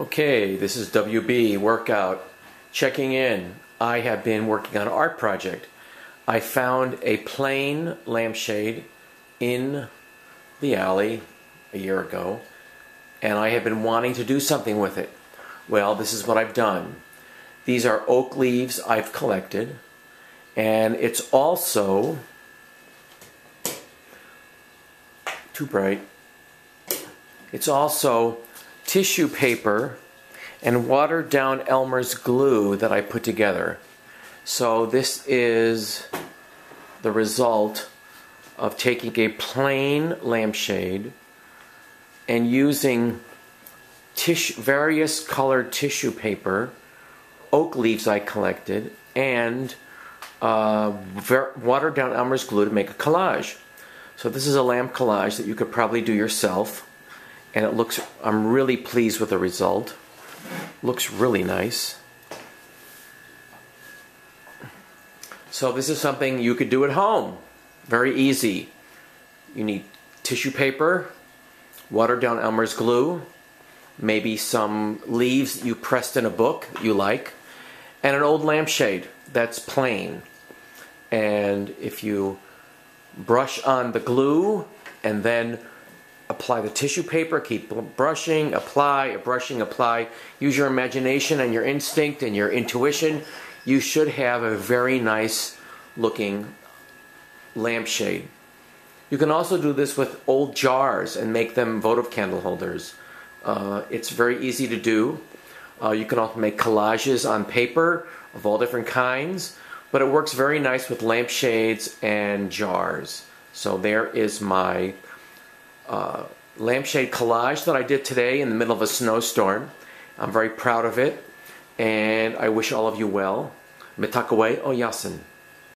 Okay, this is WB Workout checking in. I have been working on an art project. I found a plain lampshade in the alley a year ago, and I have been wanting to do something with it. Well, this is what I've done. These are oak leaves I've collected, and it's also too bright. It's also tissue paper and watered down Elmer's glue that I put together. So this is the result of taking a plain lampshade and using tissue, various colored tissue paper, oak leaves I collected, and uh, watered down Elmer's glue to make a collage. So this is a lamp collage that you could probably do yourself and it looks I'm really pleased with the result. Looks really nice. So this is something you could do at home. Very easy. You need tissue paper watered down Elmer's glue maybe some leaves you pressed in a book you like and an old lampshade that's plain. And if you brush on the glue and then apply the tissue paper, keep brushing, apply, brushing, apply. Use your imagination and your instinct and your intuition. You should have a very nice looking lampshade. You can also do this with old jars and make them votive candle holders. Uh, it's very easy to do. Uh, you can also make collages on paper of all different kinds, but it works very nice with lampshades and jars. So there is my uh, lampshade collage that I did today in the middle of a snowstorm. I'm very proud of it, and I wish all of you well. Mitakuye Oyasin.